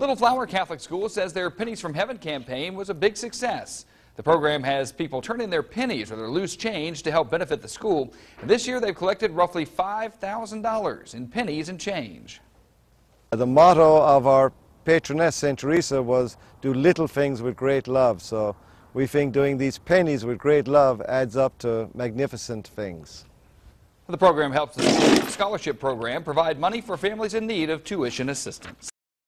Little Flower Catholic School says their Pennies from Heaven campaign was a big success. The program has people turn in their pennies or their loose change to help benefit the school. And this year they've collected roughly $5,000 in pennies and change. The motto of our patroness, St. Teresa, was do little things with great love. So we think doing these pennies with great love adds up to magnificent things. The program helps the scholarship program provide money for families in need of tuition assistance.